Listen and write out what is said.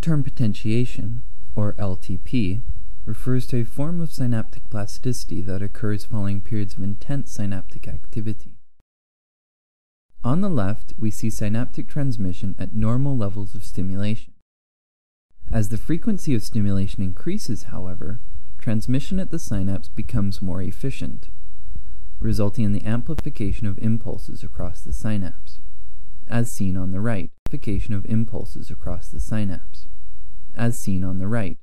Long-term potentiation, or LTP, refers to a form of synaptic plasticity that occurs following periods of intense synaptic activity. On the left, we see synaptic transmission at normal levels of stimulation. As the frequency of stimulation increases, however, transmission at the synapse becomes more efficient, resulting in the amplification of impulses across the synapse, as seen on the right. Amplification of impulses across the synapse, as seen on the right.